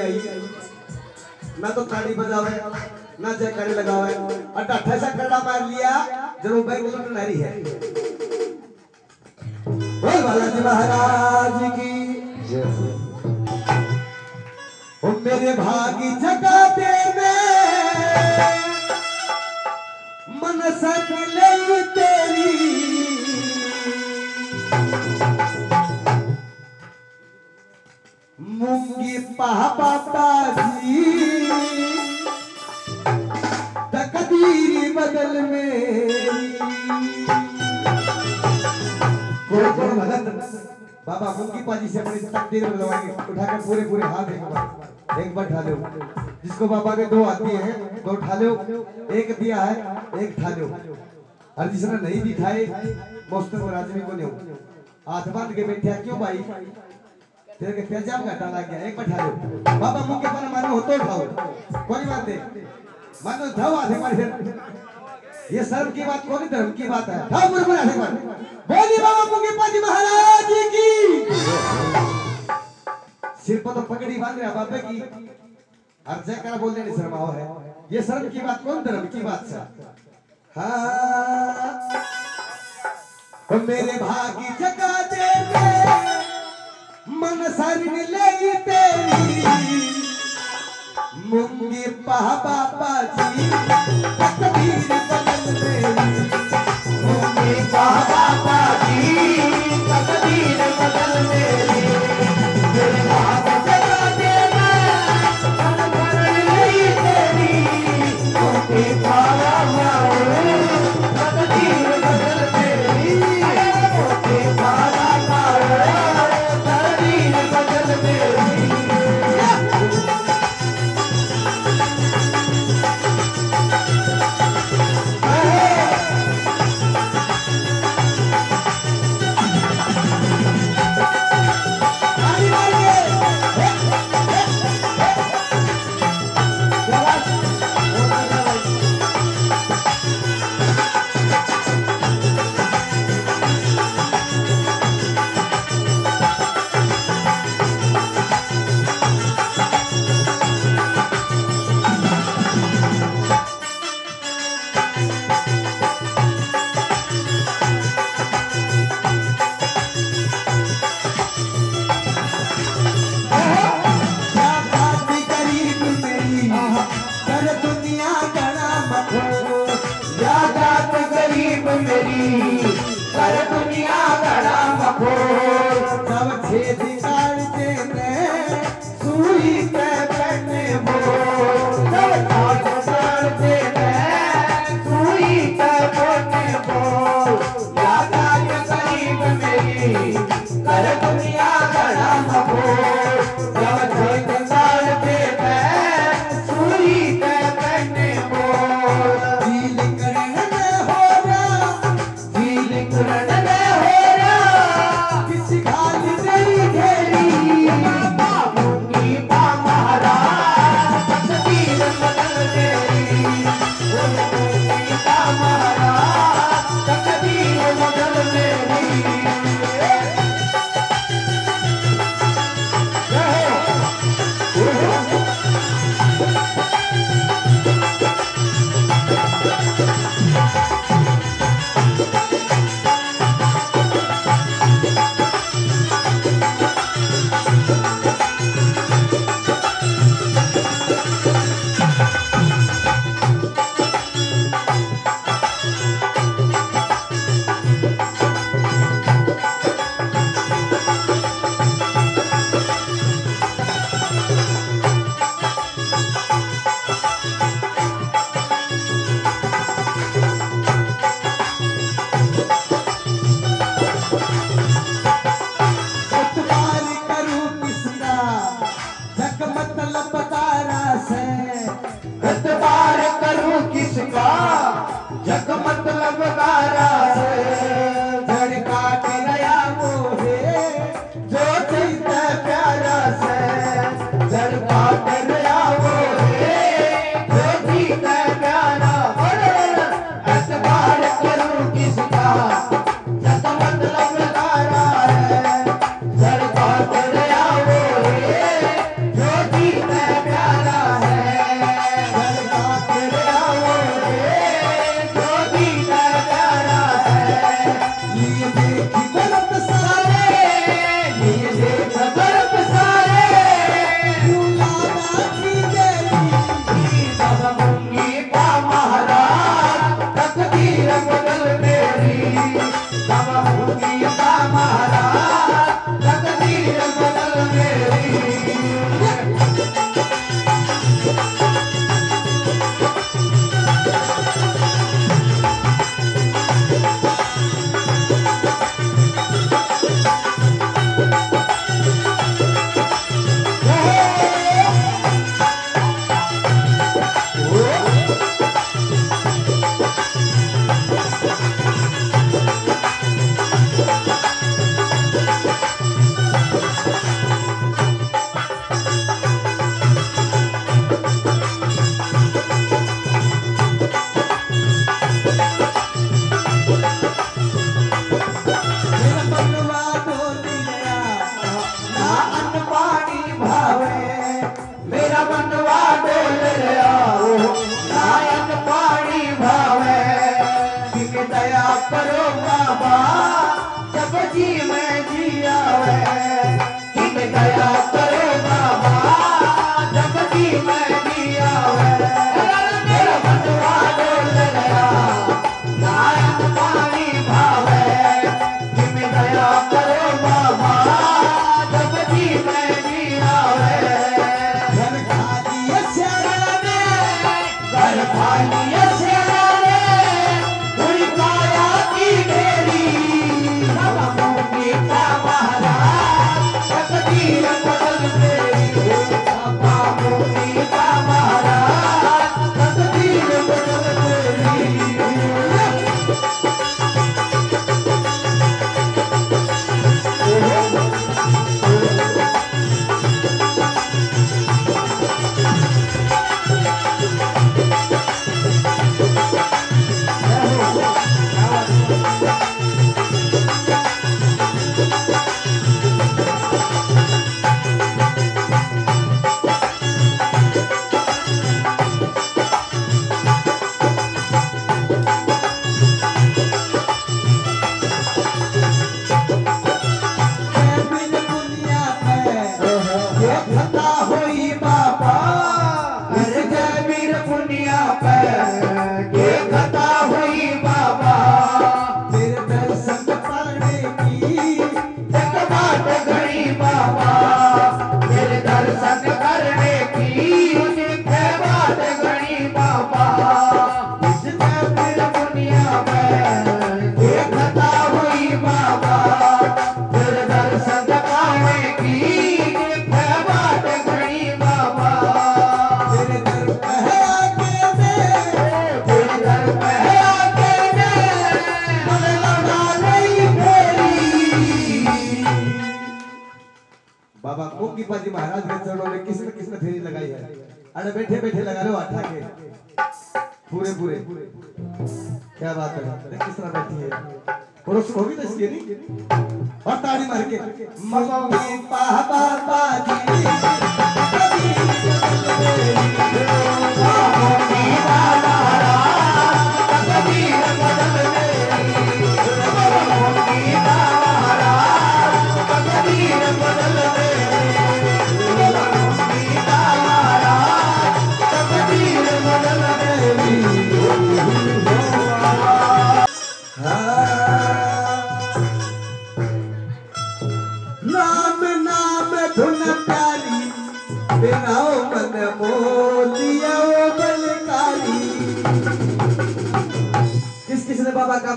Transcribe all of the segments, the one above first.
आई। ना तो ताली बजावे ना जयकारे लगावे। और डठा सा कड़ा मार लिया, ज़रूर बैग उलट तो नहरी है। बोल बालाजी महाराज की। ओ मेरे भागी जगाते में। मन सक ले तेरी। लूँगी पापा तकदीर बदल में बाबा मुंगी पाजी से अपनी तकदीर बदलवाएँगे उठाकर पूरे पूरे हाथ एक बार एक बार लो। जिसको बाबा के दो हाथ दिए हैं, दो उठा लो। एक दिया है, एक उठा लो। और जिसने नहीं दिखाए मोस्तर राजनी को नहीं। हाथ के बैठे क्यों भाई? तेरे के तेजाब का डाला गया। एक बैठा लो बाबा मुँह के पर मानो हो तो उठाओ कोई बात नहीं। मानो हाथ एक बार फिर। ये शर्म की बात, कौन धर्म की बात है? हाँ बुरबुर हाथ एक बार। बोली बाबा मुंगे पाजी महाराज की। सिर पर तो पगड़ी बाँध रहा बाबे की। और जयकार बोलने नहीं शर्माओ है। ये शर्म की बात, कौन धर्म की बात से हाँ। मेरे भागी जगा दे। मन सरिन ले तेरी। मुंगी पहा बाबा जी तकदीर बदल मेरी मुंगी बाबा पाजी sabor. चंपा जी महाराज के चरणों में किसने किसने फेरी लगाई है? अरे बैठे बैठे लगा लो आठा के। पूरे पूरे। क्या बात है। किस तरह बैठी है? और पड़ोस होगी तो इसके नहीं? और ताली मार के मगोगी पाहा पाहा जी।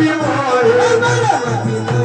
ti mọ̀ ẹ́.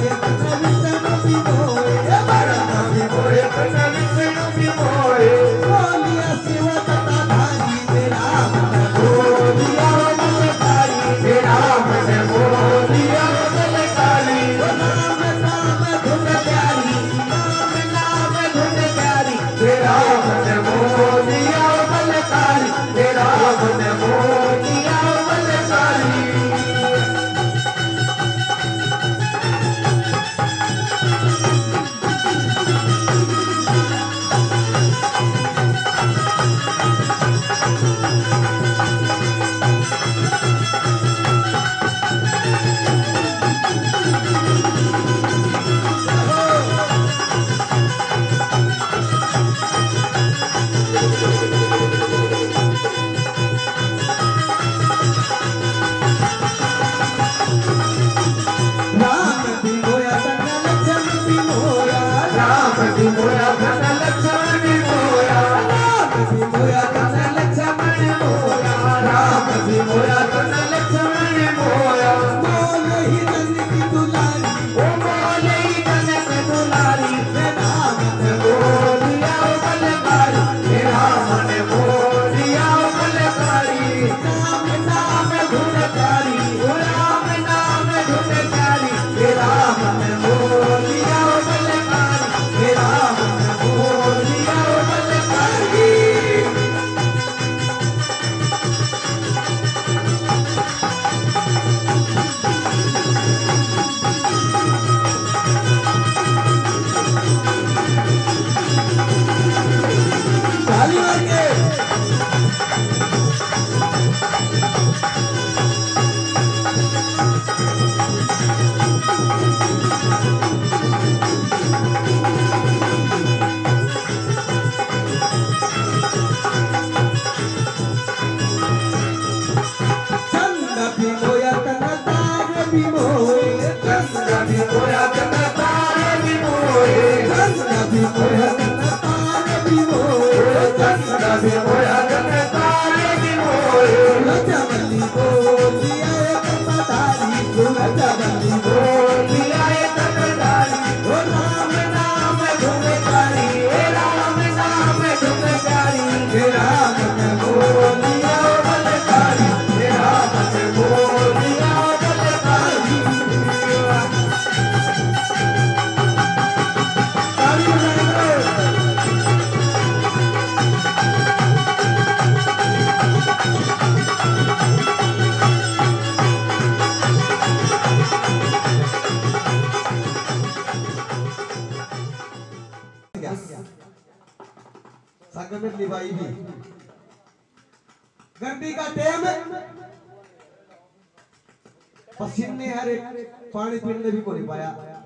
पानी पीने भी को पाया।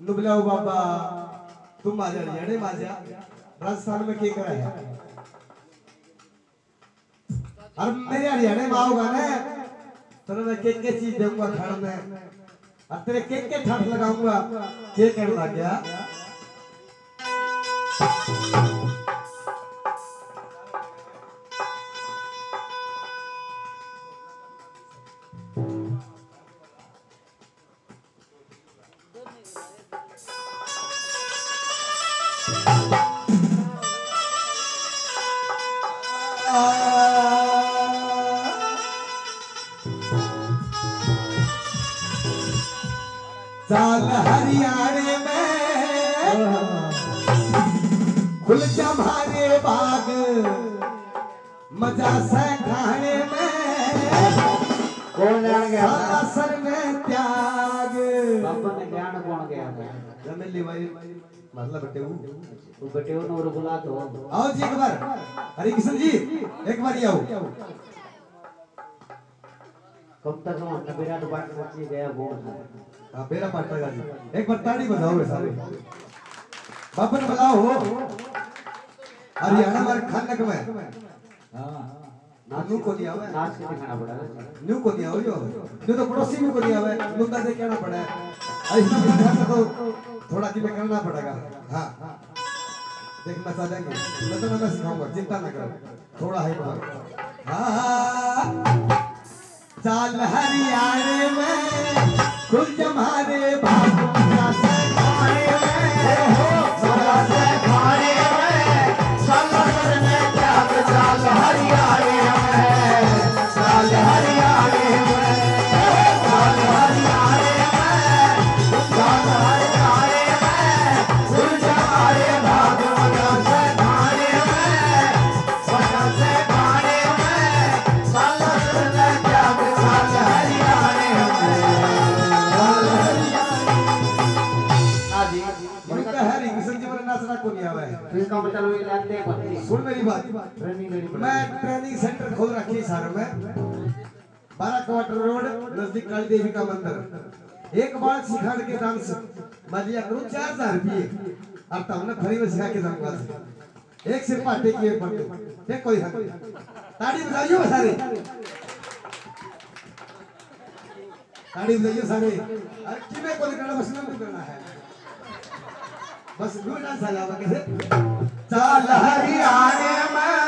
नुबलाओ बाबा, तुम आ जा जड़े माजा राजस्थान में क्या करा है? और मेरे हरियाणा में आओगा ना। तो मैं के के चीज़ दूँगा खाने में? और तेरे के के ठंड लगाऊँगा? के कहने लग खुल जमारे बाग मज़ा से खाने में कौन जान गया? में त्याग। बाबा ने ज्ञान कौन गया? था रमेली भाई मतलब बटे हूँ तू बेटे हो बुला तो। आओ जी एक बार। हरे किशन जी एक बार आओ। कब तक हम विराट बाट पहुँच गया था हाँ मेरा पार्टनर जी एक बार ताड़ी बजाओ वे सारे। ने बुलाओ हो हरियाणा हमारे खानक में हाँ। नानू को दिया हुआ है। नाच के दिखाना पड़ा न्यू को दिया हो। जो न्यू तो पड़ोसी में को दिया हुआ है। मुद्दा से कहना पड़ा है। ऐसा मुद्दा तो थोड़ा कि में करना पड़ेगा। हाँ। देखना चाहेंगे मैं तो मैं सिखाऊँगा। चिंता ना करो। थोड़ा है हाँ चाल हरियाणे में खुल जमारे भाग उनका है रिंग संजीव ने नाचना को नहीं आवा। है इसका मतलब ये लाते हैं सुन मेरी बात। ट्रेनिंग पड़ेगी। मैं ट्रेनिंग सेंटर खोल रखी है सारे में। बारह क्वार्टर रोड नज़दीक काली देवी का मंदिर। एक बार सिखाने के दाम से मैं लिया करूँ चार हज़ार रुपये। अब तब ना फ्री में सिखा के जाऊँगा एक सिर्फ़ पाटे की एक देख कोई हक ताड़ी बजाइयो सारे। ताड़ी बजाइयो सारे। अरे किमे को करना है? बस गुना सलाम कैसे चल हरियाणे में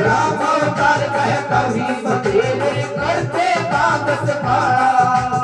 राम अवतार कह कवि बतेरे करते कागज़ काला